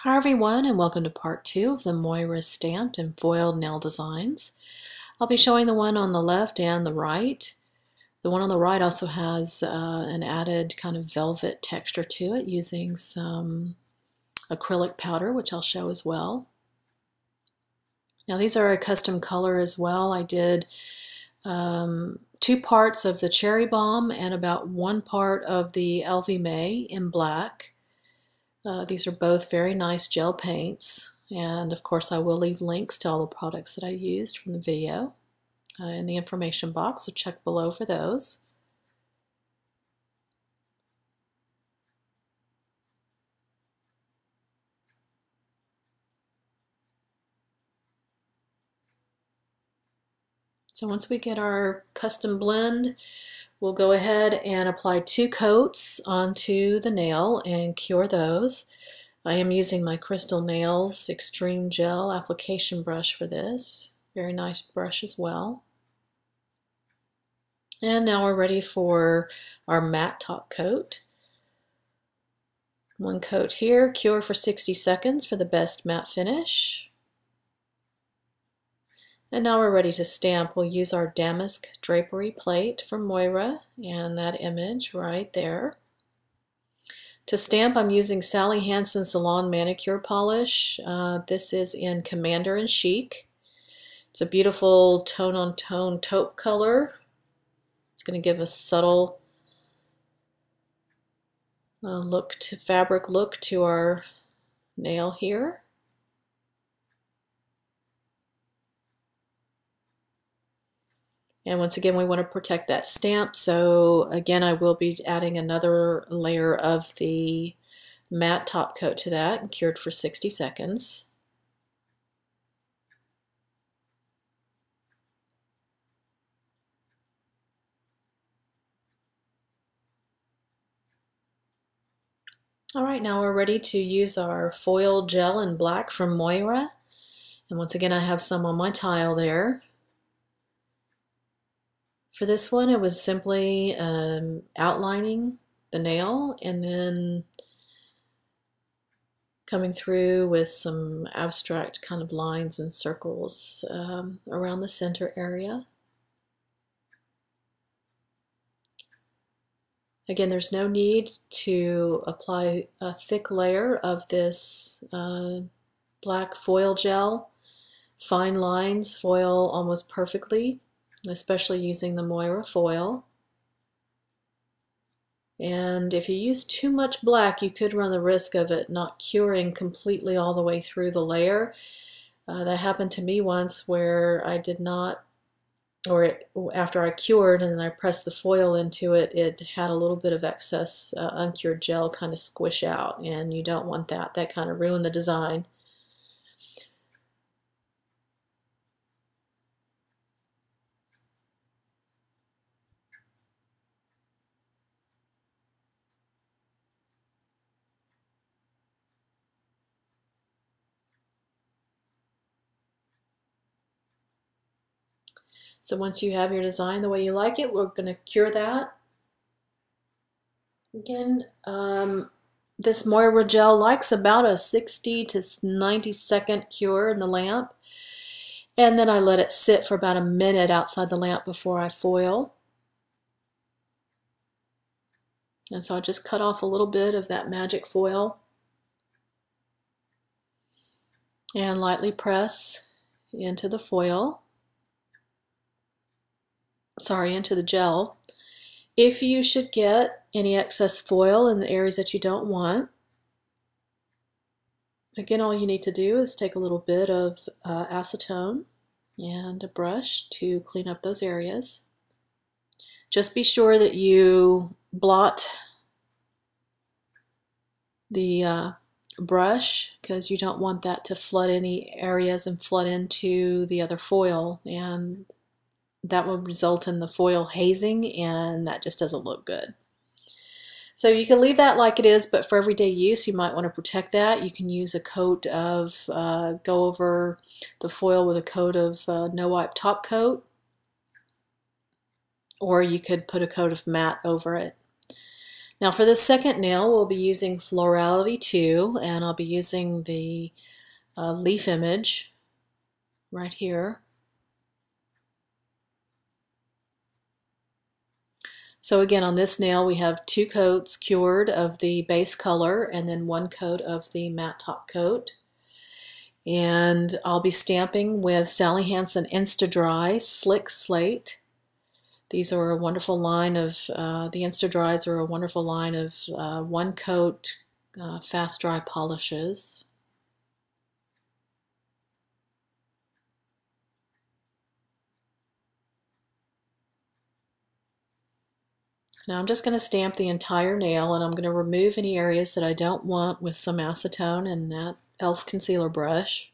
Hi everyone and welcome to part two of the Moyra stamped and foiled nail designs. I'll be showing the one on the left and the right. The one on the right also has uh, an added kind of velvet texture to it using some acrylic powder which I'll show as well. Now these are a custom color as well. I did um, two parts of the Cherry Bomb and about one part of the LVMAY in black. Uh, these are both very nice gel paints. And of course, I will leave links to all the products that I used from the video uh, in the information box, so check below for those. So once we get our custom blend, We'll go ahead and apply two coats onto the nail and cure those. I am using my Crystal Nails Extreme Gel application brush for this. Very nice brush as well. And now we're ready for our matte top coat. One coat here, cure for 60 seconds for the best matte finish. And now we're ready to stamp. We'll use our damask drapery plate from Moyra and that image right there. To stamp, I'm using Sally Hansen Salon Manicure Polish. Uh, this is in Commander in Chic. It's a beautiful tone-on-tone -tone taupe color. It's going to give a subtle uh, look to fabric look to our nail here. And once again, we want to protect that stamp. So again, I will be adding another layer of the matte top coat to that and cured for 60 seconds. All right, now we're ready to use our foil gel in black from Moyra. And once again, I have some on my tile there. For this one, it was simply um, outlining the nail and then coming through with some abstract kind of lines and circles um, around the center area. Again, there's no need to apply a thick layer of this uh, black foil gel. Fine lines foil almost perfectly especially using the Moyra foil. And if you use too much black, you could run the risk of it not curing completely all the way through the layer. Uh, that happened to me once where I did not, or it, after I cured and then I pressed the foil into it, it had a little bit of excess uh, uncured gel kind of squish out, and you don't want that. That kind of ruined the design. So once you have your design the way you like it, we're going to cure that. Again, um, this Moyra gel likes about a 60 to 90 second cure in the lamp. And then I let it sit for about a minute outside the lamp before I foil. And so I just cut off a little bit of that magic foil and lightly press into the foil sorry, into the gel. If you should get any excess foil in the areas that you don't want, again, all you need to do is take a little bit of uh, acetone and a brush to clean up those areas. Just be sure that you blot the uh, brush because you don't want that to flood any areas and flood into the other foil and that will result in the foil hazing and that just doesn't look good. So you can leave that like it is, but for everyday use, you might want to protect that. You can use a coat of, uh, go over the foil with a coat of uh, no wipe top coat, or you could put a coat of matte over it. Now for the second nail, we'll be using Florality 2, and I'll be using the uh, leaf image right here. So again, on this nail, we have two coats cured of the base color and then one coat of the matte top coat. And I'll be stamping with Sally Hansen Insta-Dri Slick Slate. These are a wonderful line of, uh, the Insta-Dris are a wonderful line of uh, one coat uh, fast dry polishes. Now I'm just going to stamp the entire nail and I'm going to remove any areas that I don't want with some acetone and that e.l.f. concealer brush.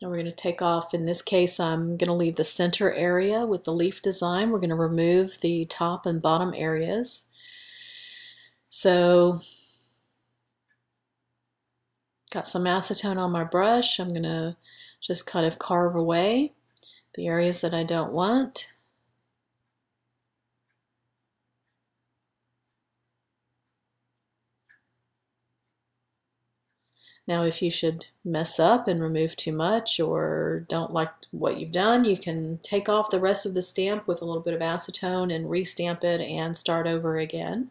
Now we're going to take off, in this case I'm going to leave the center area with the leaf design. We're going to remove the top and bottom areas. So got some acetone on my brush. I'm going to just kind of carve away the areas that I don't want. Now, if you should mess up and remove too much or don't like what you've done, you can take off the rest of the stamp with a little bit of acetone and restamp it and start over again.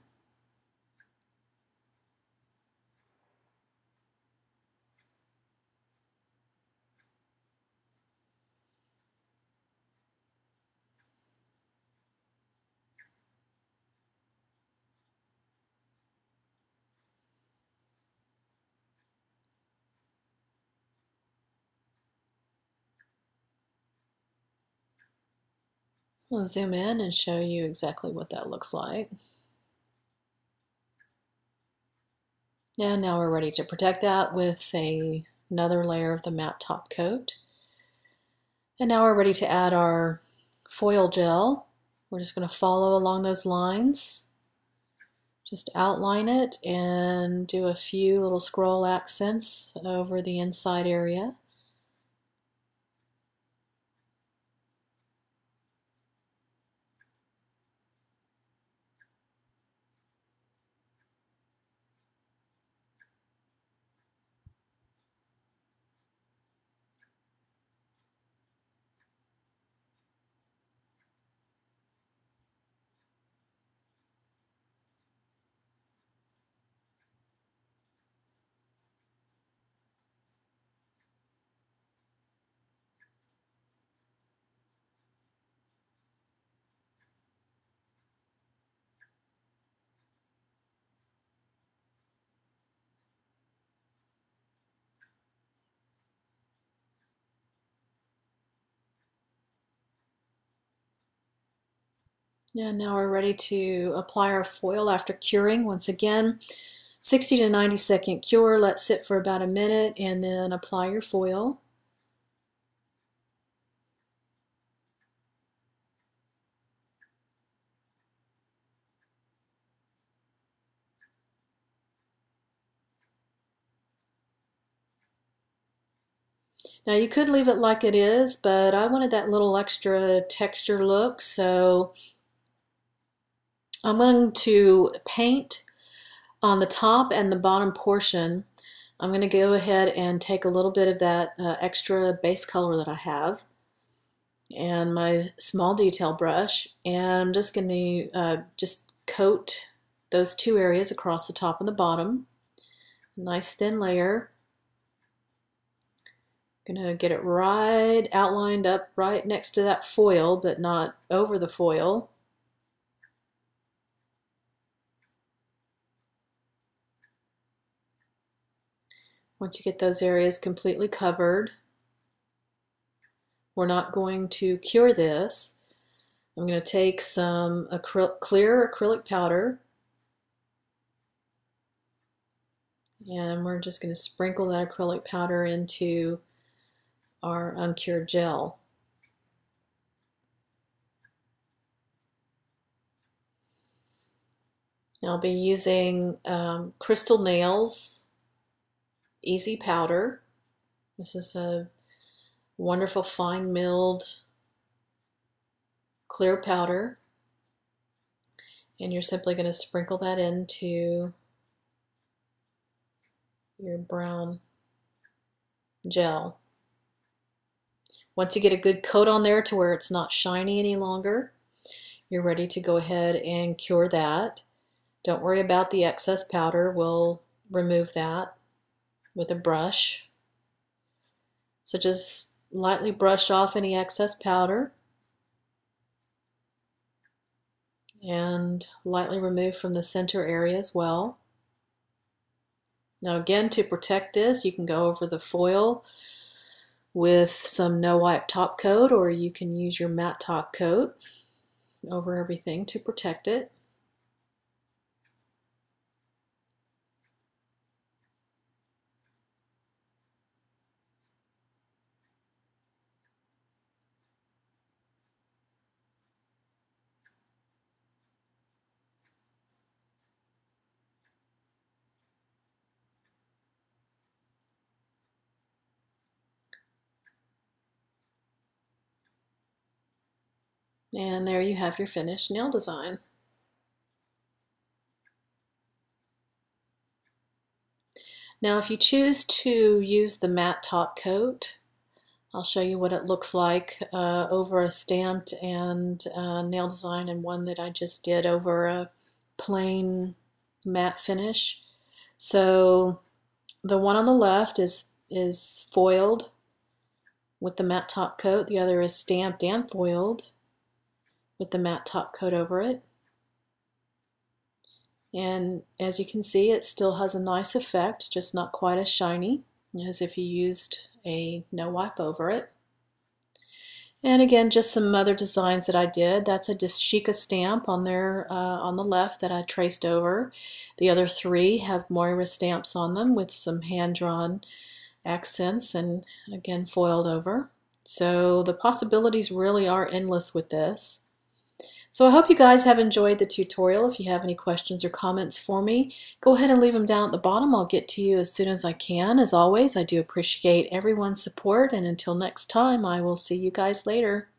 I'll zoom in and show you exactly what that looks like. And now we're ready to protect that with a, another layer of the matte top coat. And now we're ready to add our foil gel. We're just going to follow along those lines. Just outline it and do a few little scroll accents over the inside area. And now we're ready to apply our foil after curing. Once again, 60 to 90 second cure, let sit for about a minute and then apply your foil. Now you could leave it like it is, but I wanted that little extra texture look, so I'm going to paint on the top and the bottom portion. I'm going to go ahead and take a little bit of that uh, extra base color that I have and my small detail brush and I'm just going to uh, just coat those two areas across the top and the bottom. Nice thin layer. Gonna get it right outlined up right next to that foil but not over the foil. Once you get those areas completely covered, we're not going to cure this. I'm going to take some clear acrylic powder and we're just going to sprinkle that acrylic powder into our uncured gel. I'll be using um, Crystal Nails Easy Powder. This is a wonderful fine milled clear powder. And you're simply going to sprinkle that into your brown gel. Once you get a good coat on there to where it's not shiny any longer, you're ready to go ahead and cure that. Don't worry about the excess powder. We'll remove that with a brush. So just lightly brush off any excess powder and lightly remove from the center area as well. Now again, to protect this, you can go over the foil with some no wipe top coat or you can use your matte top coat over everything to protect it. And there you have your finished nail design. Now if you choose to use the matte top coat, I'll show you what it looks like uh, over a stamped and uh, nail design and one that I just did over a plain matte finish. So the one on the left is, is foiled with the matte top coat. The other is stamped and foiled with the matte top coat over it. And as you can see, it still has a nice effect, just not quite as shiny as if you used a no wipe over it. And again, just some other designs that I did. That's a Dashika stamp on there uh, on the left that I traced over. The other three have Moyra stamps on them with some hand-drawn accents and again foiled over. So the possibilities really are endless with this. So I hope you guys have enjoyed the tutorial. If you have any questions or comments for me, go ahead and leave them down at the bottom. I'll get to you as soon as I can. As always, I do appreciate everyone's support, and until next time, I will see you guys later.